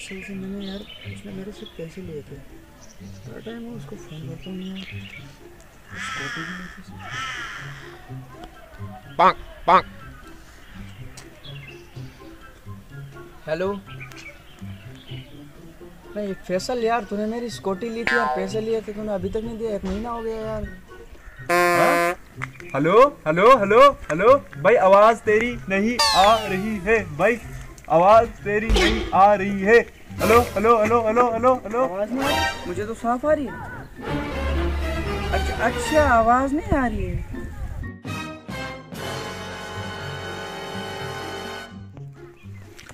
गाड़ी से मैंने यार उसने मेरे से पैसे लिए थे। थोड़ा टाइम में उसको फ़ोन करता हूँ यार। Bonk, bonk. हेलो नहीं फैसल यार तूने मेरी स्कूटी ली थी यार पैसे लिए थे तूने अभी तक नहीं दिया एक महीना हो गया यार। हेलो हेलो हेलो हेलो भाई आवाज़ तेरी नहीं आ रही है भाई। आवाज़ तेरी नहीं आ रही है। Hello hello hello hello hello hello. आवाज़ नहीं आ रही? मुझे तो साफ़ आ रही है। अच्छा अच्छा आवाज़ नहीं आ रही है।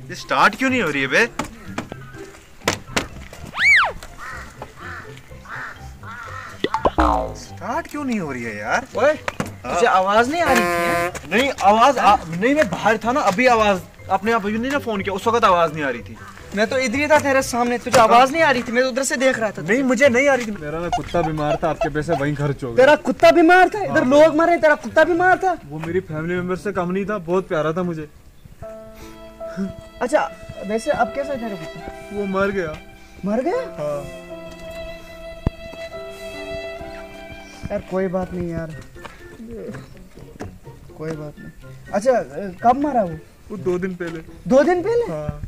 ये स्टार्ट क्यों नहीं हो रही है बे? स्टार्ट क्यों नहीं हो रही है यार? ओए तुझे आवाज़ नहीं आ रही थी नहीं आवाज़ आ, नहीं मैं बाहर था ना अभी आवाज़ अपने आप नहीं ना फ़ोन किया उस वक्त आवाज़ नहीं आ रही थी। मैं तो इधर ही था तेरे सामने तुझे आवाज़ नहीं आ रही थी मैं तो उधर से देख रहा था नहीं मुझे नहीं आ रही थी। मेरा ना कुत्ता बीमार था आपके पैसे वहीं खर्च हो गए। तेरा कुत्ता बीमार था? इधर लोग मरे तेरा कुत्ता बीमार था? वो मेरी फैमिली मेंबर से कम नहीं था बहुत प्यारा था मुझे। अच्छा वैसे अब कैसा है तेरा कुत्ता? वो मर गया। मर गया? हाँ। यार कोई बात नहीं यार। कोई बात नहीं। अच्छा कब मरा वो? वो दो दिन पहले। दो दिन पहले? हाँ।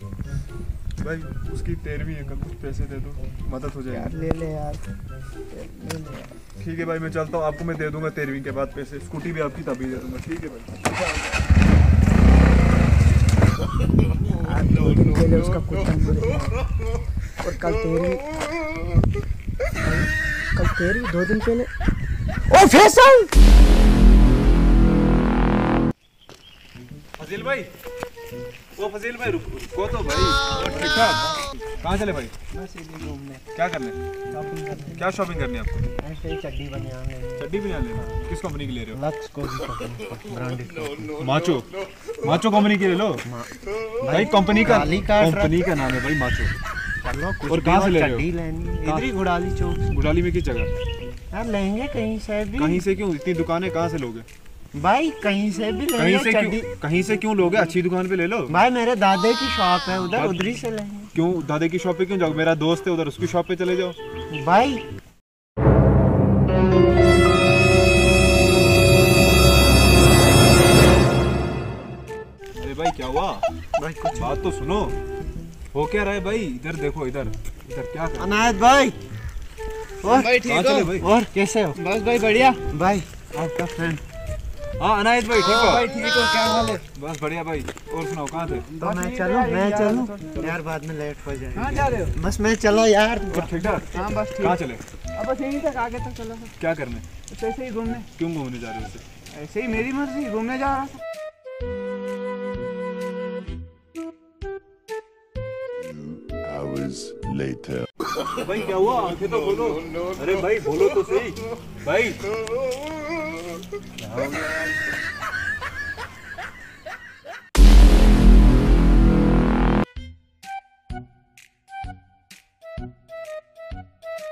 भाई उसकी तेरहवीं है कल कुछ पैसे दे दो मदद हो जाएगी। ले ले यार। ले ले यार। ठीक है भाई मैं चलता हूँ आपको मैं दे दूँगा तेरहवीं के बाद पैसे। स्कूटी भी आपकी तभी दे दूँगा ठीक है भाई। उसका और कल तेरी कल तेरी दो दिन पहले। ओ फैसल! फजील भाई? वो फजील भाई रुक रुको तो भाई। ठीक ठाक कहाँ चले भाई? घूमने क्या करने? क्या शॉपिंग करनी है आपको? चड्डी बनवाने चड्डी लेना किस कंपनी की ले रहे हो? लक्स को ब्रांडेड माचो। माचो कंपनी की ले लो। भाई कंपनी का कंपनी का नाम है भाई माचो। और कहाँ से ले रहे हो? इधर ही गुड़ाली चौक से। गुडाली में किस जगह? यार लेंगे कहीं से भी। कहीं से क्यों? इतनी दुकानें कहाँ से लोगे? भाई कहीं से भी ले कहीं से क्यों कहीं से क्यों लोगे? अच्छी दुकान पे ले लो। भाई मेरे दादे की शॉप है उधर उधर ही से लेंगे क्यों? दादा की शॉप पे क्यों जाओ? मेरा दोस्त है उधर उसकी शॉप पे चले जाओ। भाई। अरे भाई क्या हुआ? भाई कुछ बात तो सुनो। हो क्या रहा है भाई? इधर देखो इधर। इधर क्या कर अनायत भाई। और भाई चले भाई? और कैसे हो? बस भाई बढ़िया। भाई आपका फ्रेंड हाँ अनायत भाई ठीक हो? ठीक हो क्या हाल है? बस बढ़िया भाई और सुनाओ कहाँ थे? तो मैं चलूँ मैं चलूँ? यार बाद में लेट हो जाएगा। कहाँ जा रहे हो? बस मैं चलो यार। ठीक ठाक? हाँ बस कहाँ चले? अब बस यहीं तक आगे तक चलो। क्या करने? ऐसे ही घूमने। क्यों घूमने जा रहे हो ऐसे ही मेरी मर्ज़ी घूमने जा रहा था। Later. भाई क्या हुआ? आँखें तो खोलो। अरे भाई बोलो तो सही। भाई Dạ, Đó.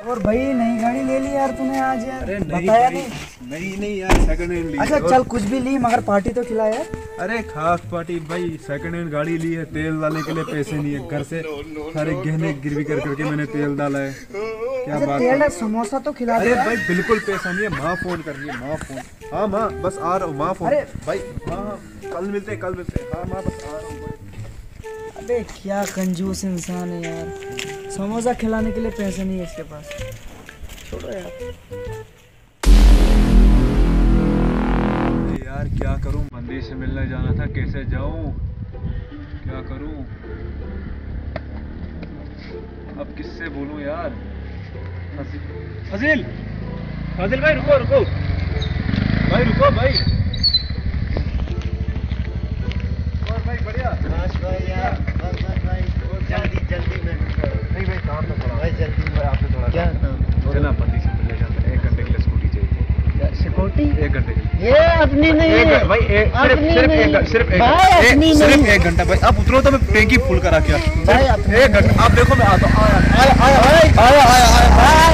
और भाई नई गाड़ी ले ली यार तूने आज यार। अरे नहीं बताया भाई, नहीं? नहीं नहीं यार सेकंड हैंड ली। अच्छा चल कुछ भी ली मगर पार्टी तो खिला यार। अरे खास पार्टी भाई सेकंड हैंड गाड़ी ली है तेल डालने के लिए पैसे नहीं है घर से सारे गहने गिरवी कर करके मैंने तेल डाला है। क्या अच्छा बात तेल है? समोसा तो खिला अरे भाई बिल्कुल पैसा नहीं है माँ फ़ोन कर रही है माँ फ़ोन। हाँ माँ बस आ रहा हूँ माँ फ़ोन। अरे। भाई हाँ हाँ कल मिलते कल मिलते हाँ। माँ बस आ रहा हूँ। अबे, क्या कंजूस इंसान है यार। समोसा खिलाने के लिए पैसे नहीं है इसके पास। छोड़ो यार। यार, क्या करूँ? मंदिर से मिलने जाना था, कैसे जाऊँ? क्या करूँ? अब किससे बोलूँ यार? फजील! फजील भाई, रुको रुको। भाई रुको, भाई। बस भाई यार बस बस भाई जल्दी जल्दी मैं नहीं भाई काम तो थोड़ा भाई जल्दी भाई आपसे थोड़ा क्या काम मुझे ना मंदिर से मिलने जाना है एक घंटे के लिए स्कूटी चाहिए सिक्योरिटी एक घंटे के लिए ये अपनी नहीं एक है भाई एक सिर्फ़। एक घंटा- सिर्फ़ एक भाई सिर्फ़ है। एक घंटा आप उतरो तो मैं टैंकी फुल करा के भाई एक घंटा आप देखो मैं आता हूँ आया आया आया आया आया आया आया